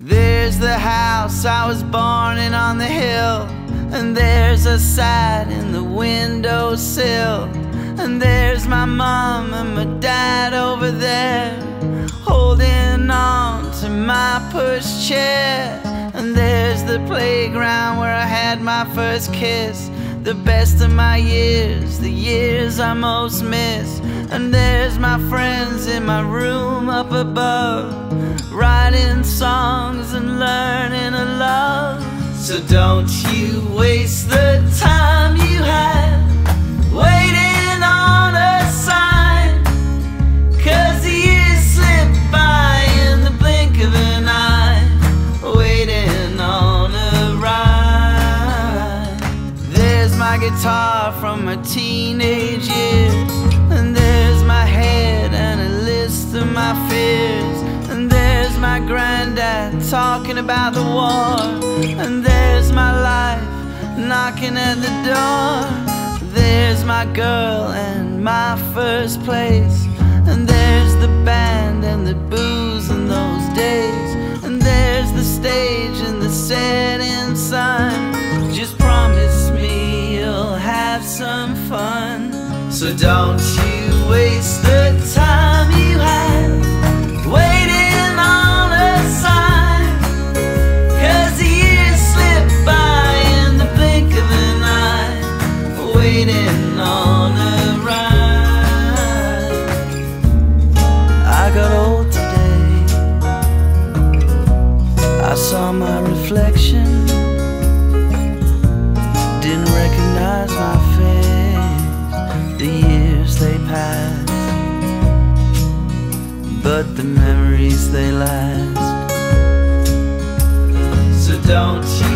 There's the house I was born in on the hill, and there's a sign in the windowsill, and there's my mom and my dad over there, holding on to my push chair, and there's the playground where I had my first kiss. The best of my years, the years I most miss. And there's my friends in my room up above, writing songs and learning a love. So don't you waste the time you have waiting on a sign. Cause the years slip by in the blink of an eye, waiting on a ride. There's my guitar from my teenage years, and there's my head and a list of my fears. My granddad talking about the war, and there's my life knocking at the door. There's my girl and my first place, and there's the band and the booze in those days, and there's the stage and the setting sun. Just promise me you'll have some fun. So don't you waste the on a ride. I got old today. I saw my reflection. Didn't recognize my face. The years they passed, but the memories they last. So don't?